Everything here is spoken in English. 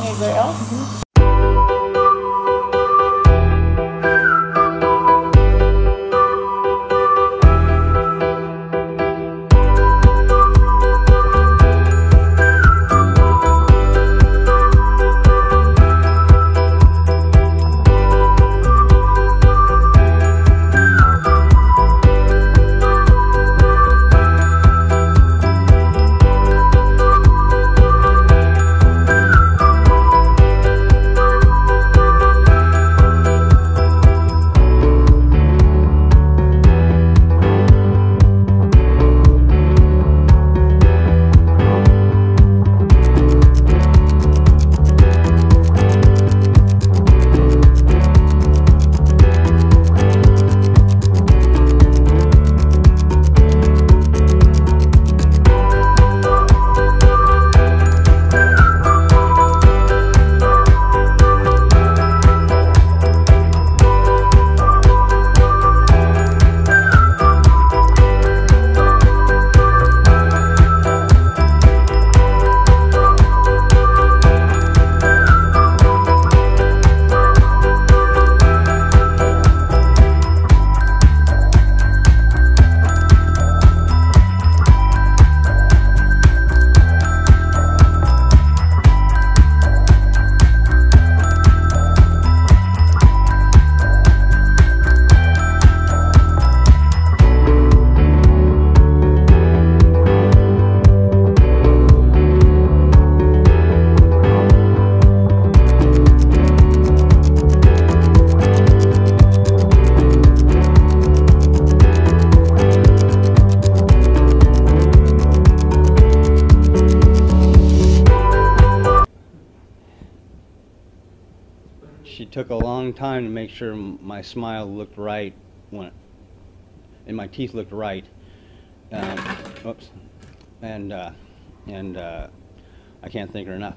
anywhere else. Long time to make sure my smile looked right when, and my teeth looked right. Um, oops, and uh, and uh, I can't thank her enough.